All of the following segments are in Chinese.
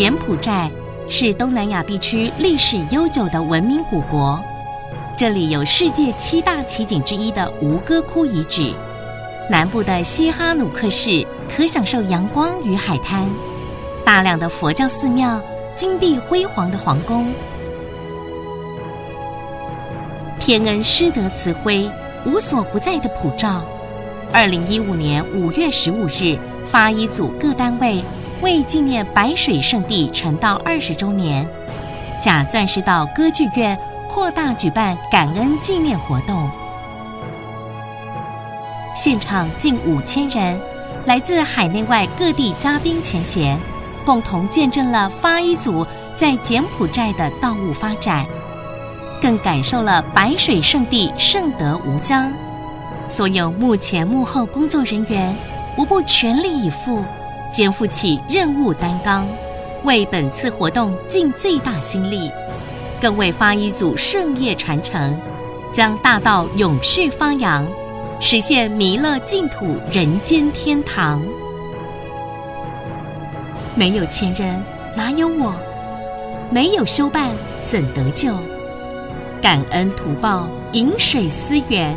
柬埔寨是东南亚地区历史悠久的文明古国，这里有世界七大奇景之一的吴哥窟遗址。南部的西哈努克市可享受阳光与海滩，大量的佛教寺庙、金碧辉煌的皇宫。天恩师德慈辉，无所不在的普照。二零一五年五月十五日，发一组各单位为纪念白水圣地成道二十周年，假钻石岛歌剧院扩大举办感恩纪念活动。现场近五千人，来自海内外各地嘉宾前贤，共同见证了发一组在柬埔寨的道务发展，更感受了白水圣地圣德无疆。所有幕前幕后工作人员无不全力以赴，肩负起任务担当，为本次活动尽最大心力，更为发一组圣业传承，将大道永续发扬，实现弥勒净土人间天堂。没有前人，哪有我？没有修办，怎得救？感恩图报，饮水思源。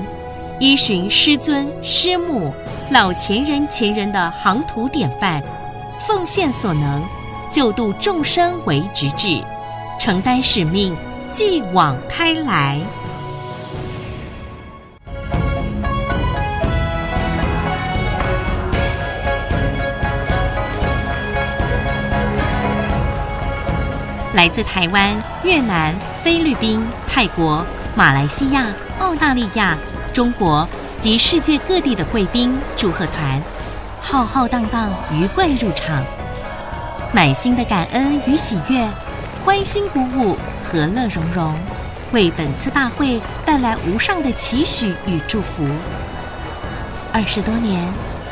依循师尊师母老前人前人的航图典范，奉献所能，救度众生为直至，承担使命，继往开来。来自台湾、越南、菲律宾、泰国、马来西亚、澳大利亚。中国及世界各地的贵宾祝贺团，浩浩荡荡鱼贯入场，满心的感恩与喜悦，欢欣鼓舞，和乐融融，为本次大会带来无上的期许与祝福。二十多年，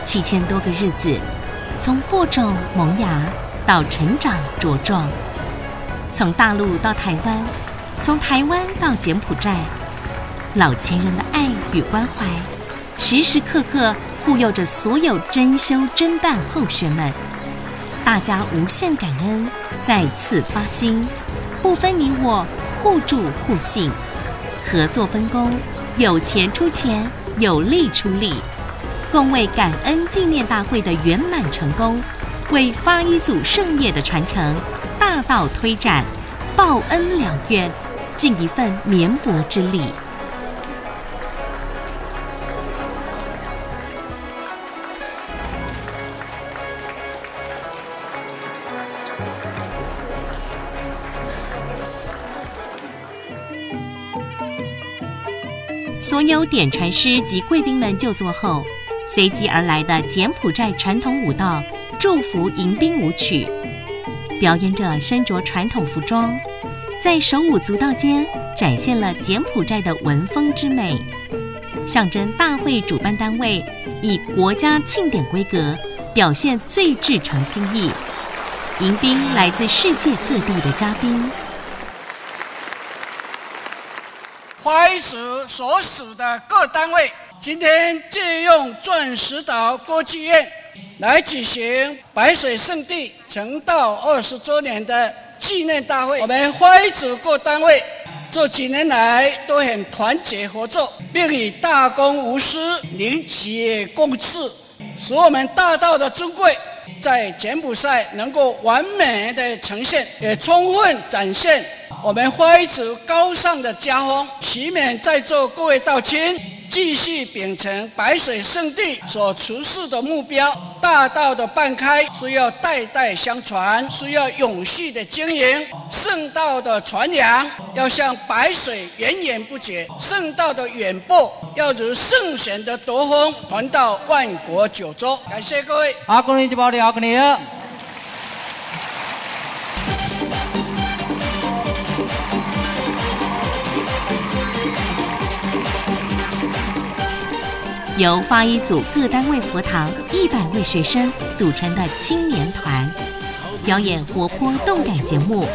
七千多个日子，从播种萌芽到成长茁壮，从大陆到台湾，从台湾到柬埔寨。老前人的爱与关怀，时时刻刻护佑着所有真修真办后学们。大家无限感恩，再次发心，不分你我，互助互信，合作分工，有钱出钱，有力出力，共为感恩纪念大会的圆满成功，为发一组圣业的传承大道推展，报恩两愿，尽一份绵薄之力。所有点传师及贵宾们就座后，随即而来的柬埔寨传统舞蹈祝福迎宾舞曲，表演者身着传统服装，在手舞足蹈间展现了柬埔寨的文风之美，象征大会主办单位以国家庆典规格表现最至诚心意，迎宾来自世界各地的嘉宾。花艺组所属的各单位，今天借用钻石岛歌剧院来举行白水圣地成道二十周年的纪念大会。我们花艺组各单位这几年来都很团结合作，并以大公无私、凝结共事，使我们大道的尊贵在柬埔寨能够完美的呈现，也充分展现。我们花一组高尚的家风，祈勉在座各位道亲继续秉承白水圣地所处世的目标。大道的半开需要代代相传，需要永续的经营；圣道的传扬要像白水源源不绝；圣道的远播要如圣贤的夺风，传到万国九州。感谢各位。阿公，你就保你阿公你。由发一组各单位佛堂一百位学生组成的青年团，表演活泼动感节目《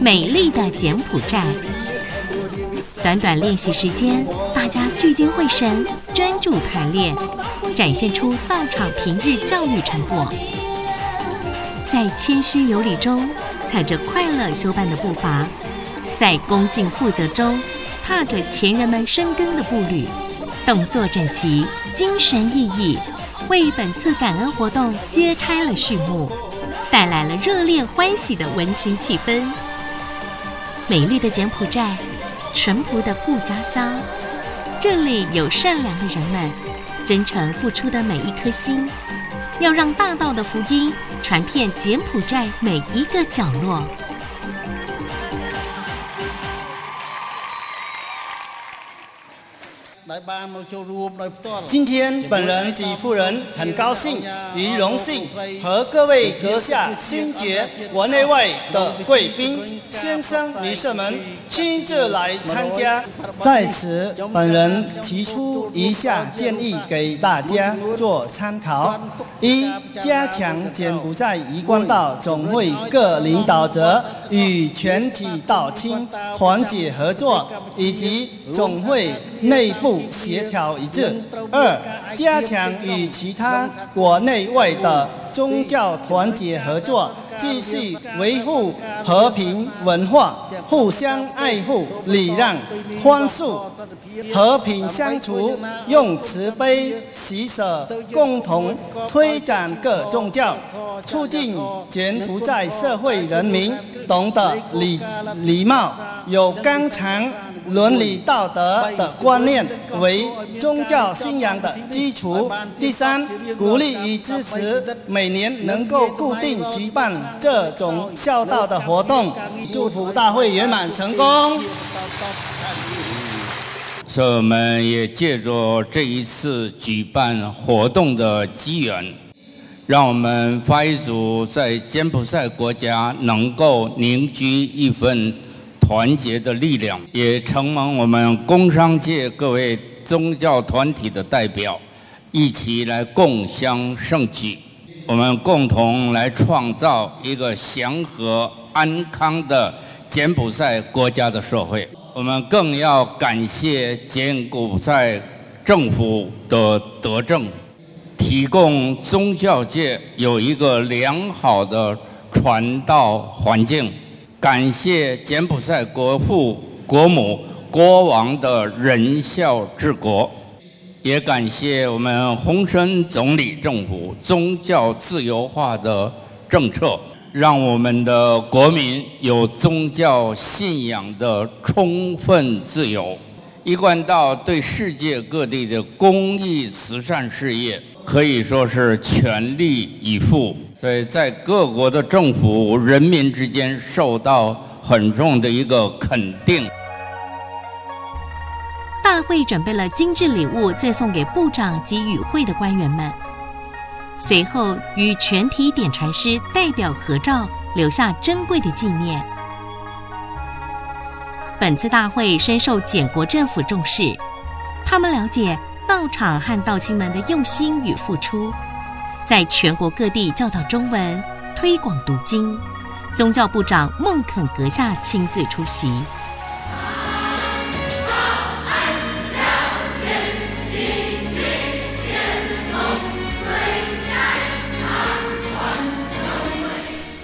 美丽的柬埔寨》。短短练习时间，大家聚精会神，专注排练，展现出道场平日教育成果。在谦虚有礼中，踩着快乐修办的步伐，在恭敬负责中，踏着前人们深耕的步履，动作整齐，精神奕奕，为本次感恩活动揭开了序幕，带来了热烈欢喜的温馨气氛。美丽的柬埔寨，淳朴的故家乡，这里有善良的人们，真诚付出的每一颗心。要让大道的福音传遍柬埔寨每一个角落。今天，本人及夫人很高兴与荣幸和各位阁下、勋爵、国内外的贵宾、先生、女士们亲自来参加。在此，本人提出以下建议给大家做参考：一、加强柬埔寨一贯道总会各领导者与全体道亲团结合作，以及总会内部。协调一致。二、加强与其他国内外的宗教团结合作，继续维护和平文化，互相爱护、礼让、宽恕，和平相处，用慈悲喜舍，共同推展各宗教，促进柬埔寨社会人民懂得礼礼貌，有刚强。伦理道德的观念为宗教信仰的基础。第三，鼓励与支持每年能够固定举办这种孝道的活动，祝福大会圆满成功。所以我们也借着这一次举办活动的机缘，让我们发一组在柬埔寨国家能够凝聚一份。团结的力量，也承蒙我们工商界各位宗教团体的代表，一起来共襄盛举，我们共同来创造一个祥和安康的柬埔寨国家的社会。我们更要感谢柬埔寨政府的德政，提供宗教界有一个良好的传道环境。感谢柬埔寨国父、国母、国王的仁孝治国，也感谢我们洪森总理政府宗教自由化的政策，让我们的国民有宗教信仰的充分自由。一贯道对世界各地的公益慈善事业可以说是全力以赴。对，在各国的政府、人民之间受到很重的一个肯定。大会准备了精致礼物赠送给部长及与会的官员们，随后与全体点传师代表合照，留下珍贵的纪念。本次大会深受柬国政府重视，他们了解道场和道亲们的用心与付出。在全国各地教导中文，推广读经。宗教部长孟肯阁下亲自出席。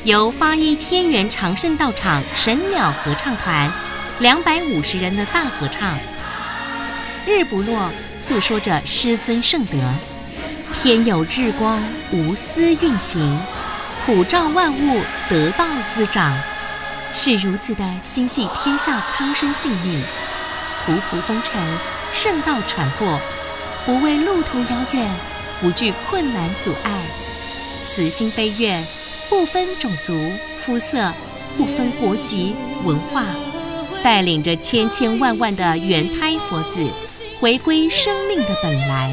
由发一天元长盛道场神鸟合唱团两百五十人的大合唱，日不落诉说着师尊圣德。天有日光，无私运行，普照万物，得道滋长，是如此的心系天下苍生性命。仆仆风尘，圣道传播，不畏路途遥远，不惧困难阻碍，慈心悲愿，不分种族肤色，不分国籍文化，带领着千千万万的圆胎佛子，回归生命的本来。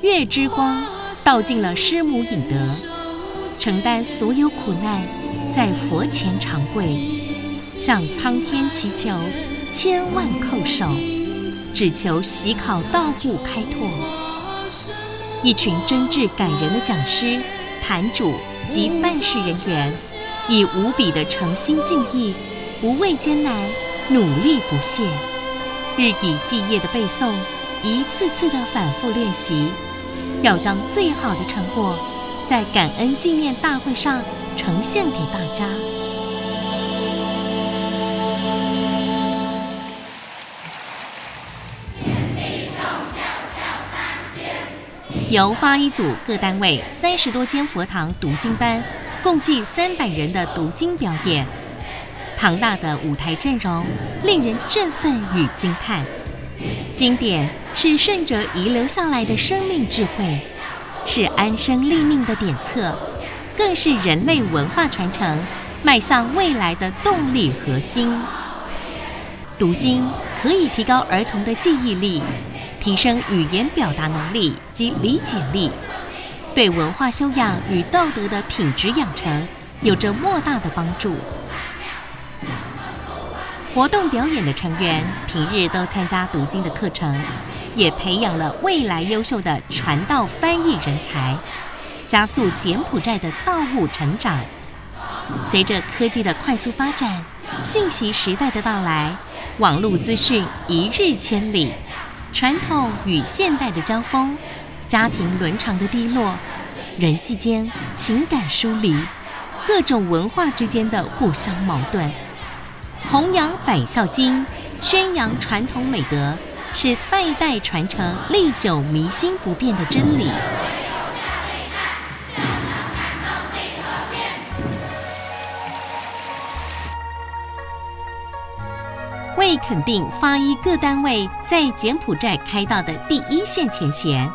月之光道尽了师母引德，承担所有苦难，在佛前长跪，向苍天祈求千万叩首，只求喜考道路开拓。一群真挚感人的讲师、坛主及办事人员，以无比的诚心敬意，不畏艰难，努力不懈。日以继夜的背诵，一次次的反复练习，要将最好的成果在感恩纪念大会上呈现给大家。由发一组各单位三十多间佛堂读经班，共计三百人的读经表演，庞大的舞台阵容令人振奋与惊叹。经典是圣者遗留下来的生命智慧，是安身立命的典册，更是人类文化传承迈向未来的动力核心。读经可以提高儿童的记忆力。提升语言表达能力及理解力，对文化修养与道德的品质养成有着莫大的帮助。活动表演的成员平日都参加读经的课程，也培养了未来优秀的传道翻译人才，加速柬埔寨的道务成长。随着科技的快速发展，信息时代的到来，网络资讯一日千里。传统与现代的交锋，家庭伦常的低落，人际间情感疏离，各种文化之间的互相矛盾，弘扬百孝经，宣扬传统美德，是代代传承、历久弥新不变的真理。为肯定发一各单位在柬埔寨开道的第一线前贤，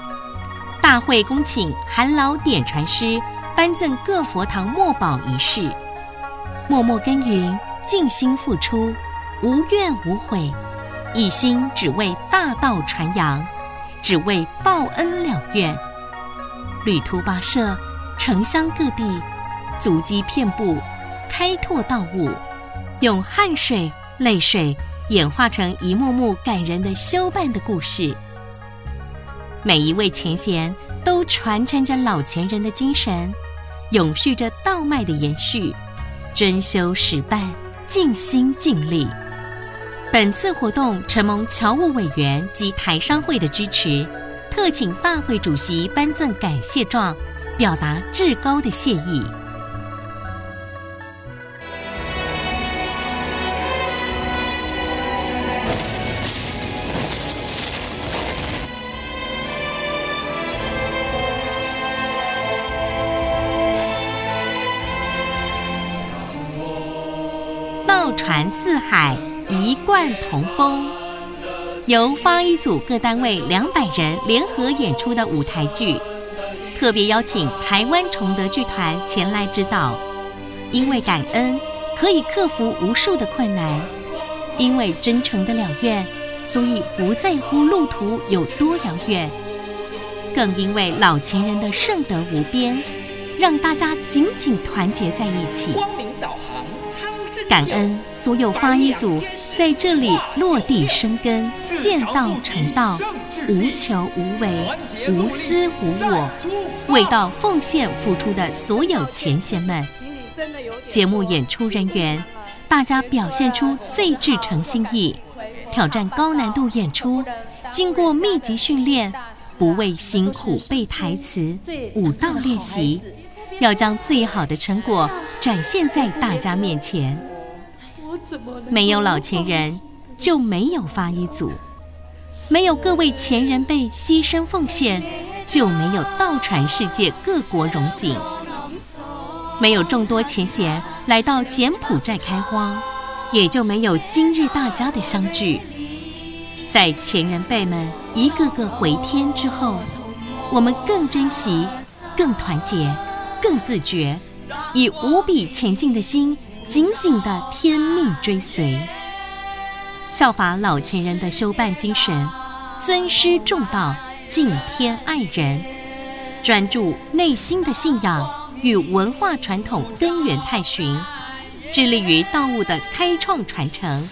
大会恭请韩老点传师颁赠各佛堂墨宝一事，默默耕耘，尽心付出，无怨无悔，一心只为大道传扬，只为报恩了愿。旅途跋涉，城乡各地，足迹遍布，开拓道路，用汗水、泪水。演化成一幕幕感人的修办的故事。每一位前贤都传承着老前人的精神，永续着道脉的延续，真修实办，尽心尽力。本次活动承蒙侨务委员及台商会的支持，特请大会主席颁赠感谢状，表达至高的谢意。传四海，一贯同风。由发一组各单位两百人联合演出的舞台剧，特别邀请台湾崇德剧团前来指导。因为感恩，可以克服无数的困难；因为真诚的了愿，所以不在乎路途有多遥远；更因为老情人的圣德无边，让大家紧紧团结在一起。感恩所有发一组在这里落地生根、见道成道、无求无为、无私无我、为道奉献付出的所有前贤们。节目演出人员，大家表现出最至诚心意，挑战高难度演出，经过密集训练，不畏辛苦背台词、舞蹈练习，要将最好的成果展现在大家面前。没有老前人，就没有发一组；没有各位前人辈牺牲奉献，就没有道传世界各国荣景；没有众多前贤来到柬埔寨开荒，也就没有今日大家的相聚。在前人辈们一个个回天之后，我们更珍惜、更团结、更自觉，以无比前进的心。紧紧的天命追随，效法老前人的修办精神，尊师重道，敬天爱人，专注内心的信仰与文化传统根源探寻，致力于道物的开创传承，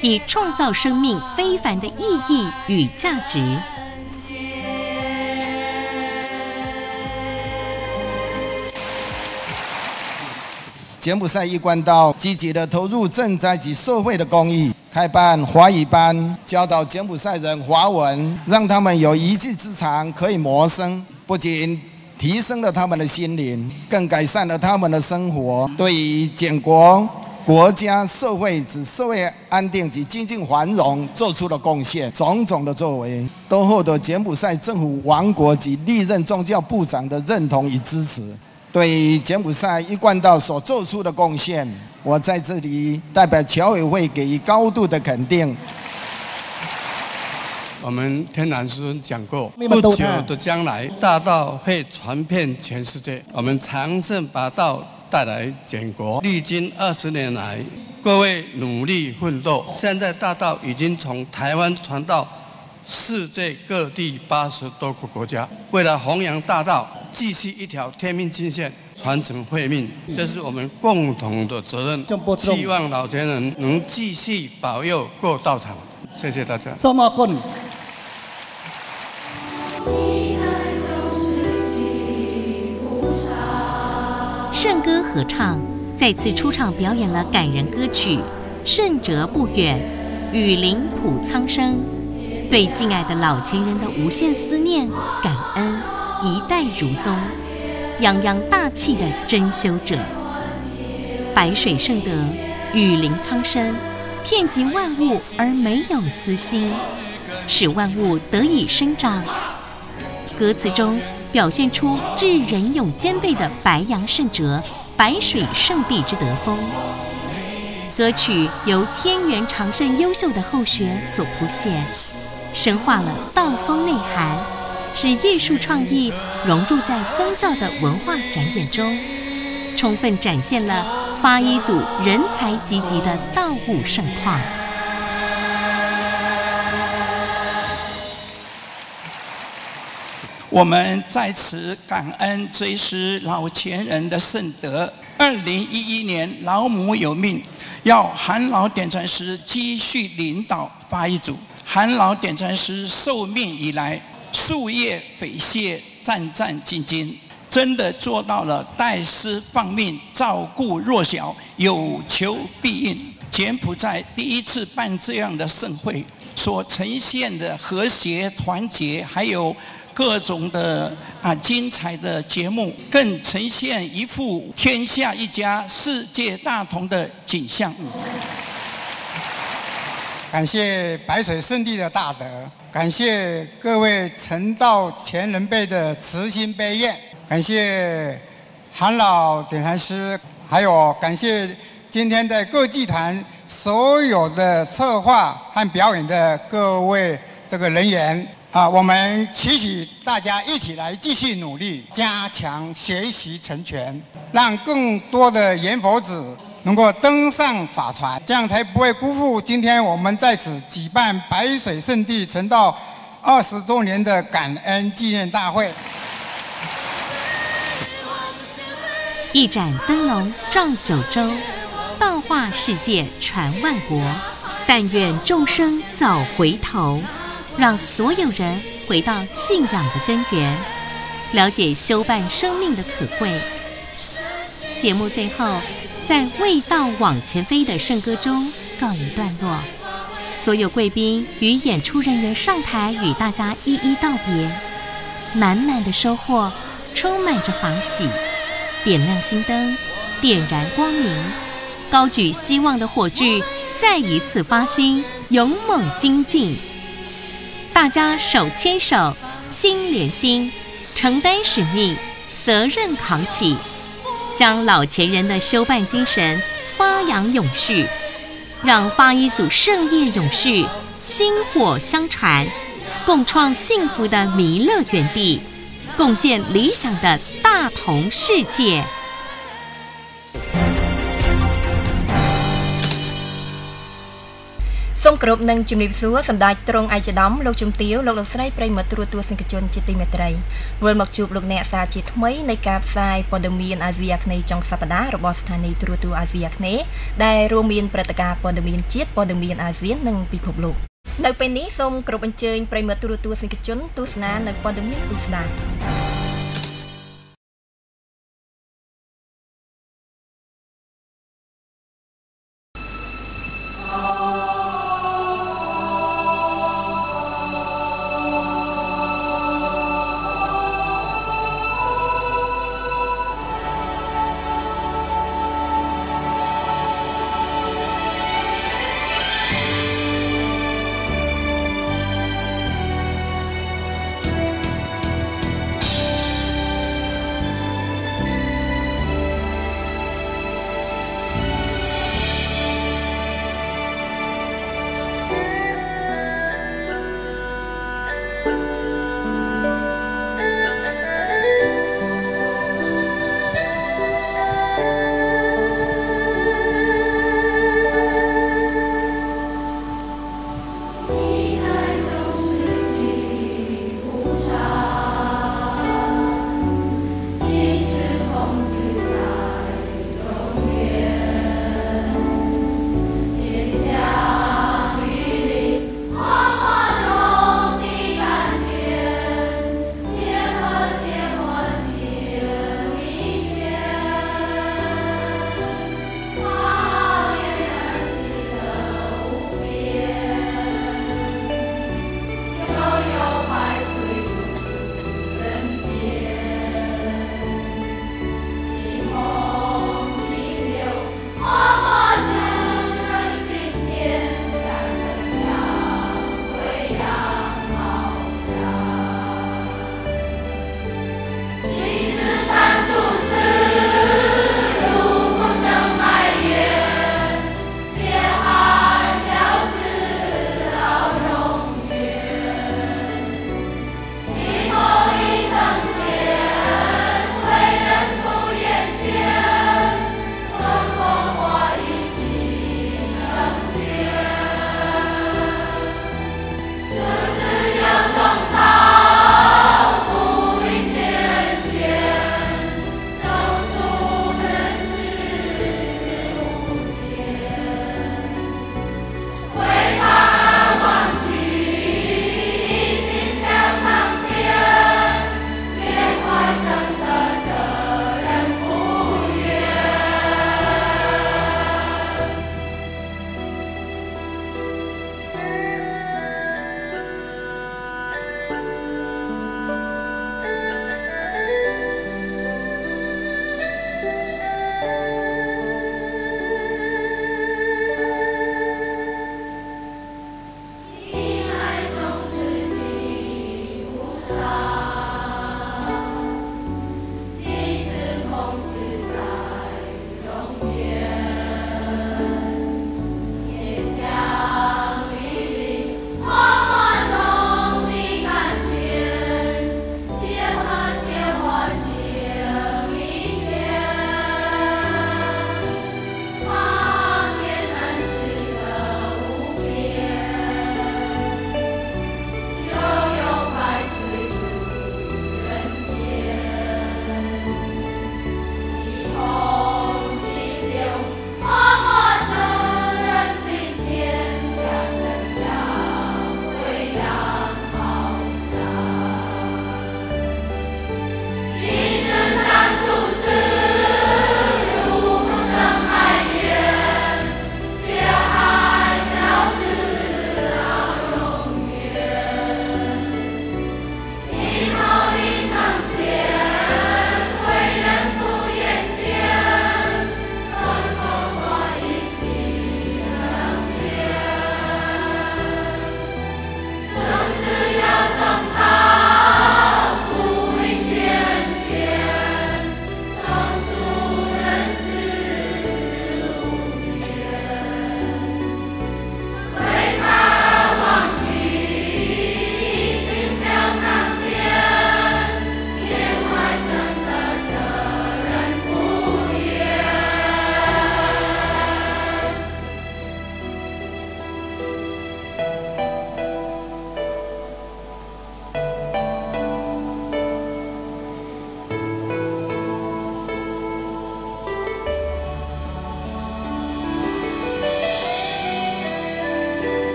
以创造生命非凡的意义与价值。柬埔寨一贯道积极的投入赈灾及社会的公益，开办华语班，教导柬埔寨人华文，让他们有一技之长可以谋生，不仅提升了他们的心灵，更改善了他们的生活，对于柬国。国家、社会及社会安定及经济繁荣做出了贡献，种种的作为都获得柬埔寨政府王国及历任宗教部长的认同与支持。对柬埔寨一贯道所做出的贡献，我在这里代表侨委会给予高度的肯定。我们天南师兄讲过，不久的将来，大道会传遍全世界。我们长盛把道。带来建国，历经二十年来，各位努力奋斗，现在大道已经从台湾传到世界各地八十多个国家。为了弘扬大道，继续一条天命金线，传承慧命，这是我们共同的责任。希望老前人能继续保佑各道场。谢谢大家。圣歌合唱再次出场表演了感人歌曲《圣哲不远，雨林普苍生》，对敬爱的老情人的无限思念、感恩，一代如宗，泱泱大气的珍修者。白水圣德，雨林苍生，遍及万物而没有私心，使万物得以生长。歌词中。表现出智仁勇兼备的白杨圣哲、白水圣地之德风。歌曲由天元长盛优秀的后学所谱写，深化了道风内涵，使艺术创意融入在宗教的文化展演中，充分展现了发一组人才济济的道务盛况。我们在此感恩追思老前人的圣德。二零一一年，老母有命，要韩老点传师继续领导发一组。韩老点禅师受命以来，夙夜匪懈，战战兢兢，真的做到了代师放命，照顾弱小，有求必应。柬埔寨第一次办这样的盛会，所呈现的和谐团结，还有。各种的啊精彩的节目，更呈现一幅天下一家、世界大同的景象。感谢白水圣地的大德，感谢各位成道前人辈的慈心悲愿，感谢韩老点禅师，还有感谢今天在各祭坛所有的策划和表演的各位这个人员。啊，我们期许大家一起来继续努力，加强学习成全，让更多的阎佛子能够登上法船，这样才不会辜负今天我们在此举办白水圣地成道二十周年的感恩纪念大会。一盏灯笼照九州，道化世界传万国，但愿众生早回头。让所有人回到信仰的根源，了解修办生命的可贵。节目最后，在“味道往前飞”的圣歌中告一段落。所有贵宾与演出人员上台与大家一一道别，满满的收获，充满着法喜。点亮心灯，点燃光明，高举希望的火炬，再一次发心，勇猛精进。大家手牵手，心连心，承担使命，责任扛起，将老前人的修办精神发扬永续，让发一组盛业永续，薪火相传，共创幸福的弥勒园地，共建理想的大同世界。 សូមគោរពនឹងជំរាបសួរសម្ដេចទ្រង់ឯកឧត្តមលោកជំទាវលោកលោកស្រីប្រិមត្តទូរទស្សនិកជនជាទីមេត្រីវិលមកជួបលោកអ្នកសាជាថ្មីនៃការផ្សាយព័ត៌មានអាស៊ីអាគ្នេយ៍ចុងសប្តាហ៍របស់ស្ថានីយ៍ទូរទស្សន៍អាស៊ីអាគ្នេយ៍ដែលរួមមានព្រឹត្តិការណ៍ព័ត៌មានជាតិព័ត៌មានអាស៊ាននិងពិភពលោកនៅពេលនេះសូមគោរពអញ្ជើញប្រិមត្តទូរទស្សនិកជនទស្សនានៅព័ត៌មានពិស្ដា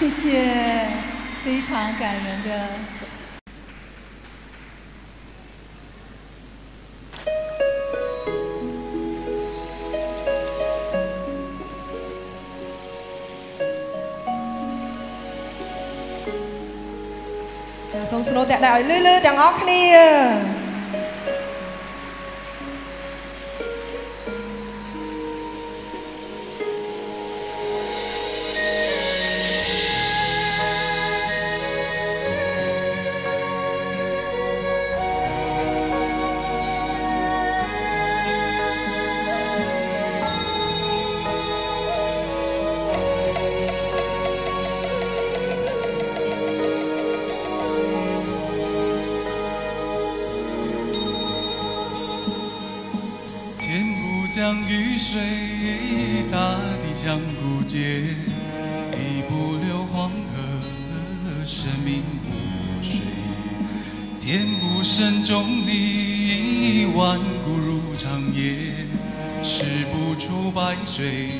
谢谢非常感人的。这个落在那里露在奥克利江雨水大地将枯竭，一不留黄河，生命无水。天不深重你，万古如长夜，使不出白水。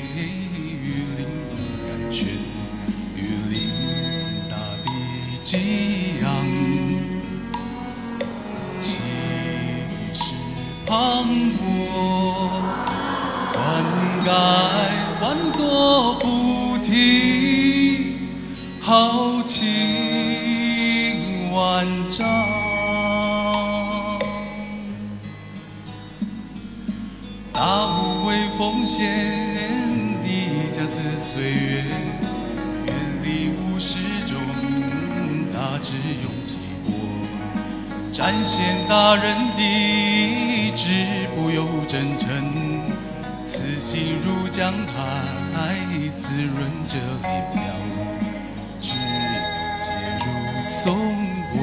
只用几波，展现大人的直不由真诚，此心如江海，滋润着林表，志节如松柏，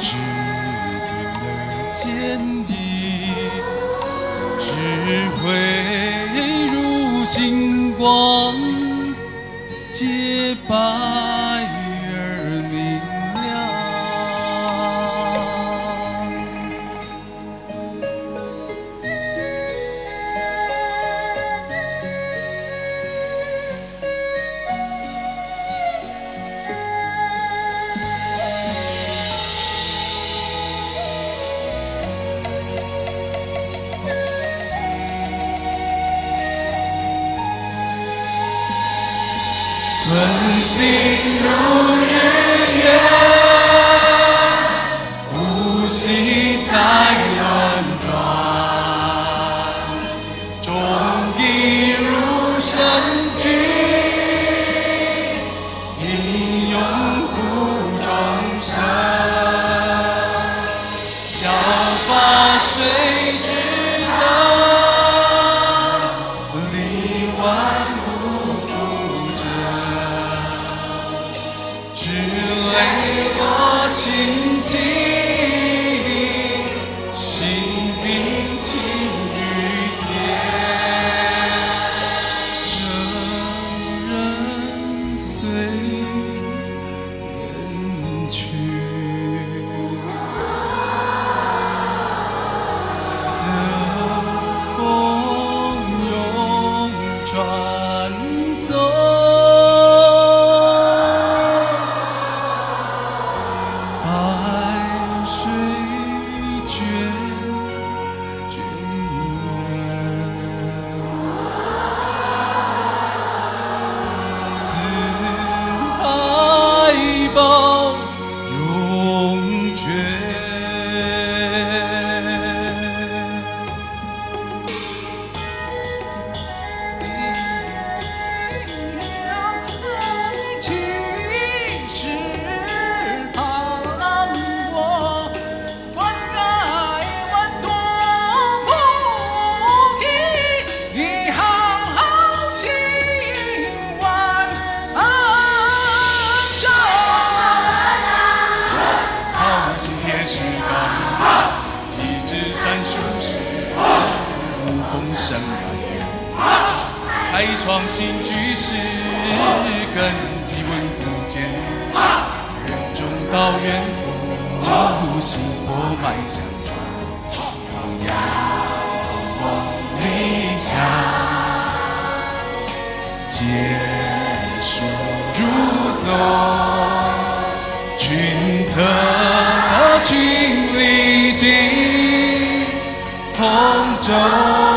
直挺而坚毅，智慧如星光。洁白。see. 高原父母亲，我脉相传，弘扬梦里乡，结硕如宗，群藤群力尽，红舟。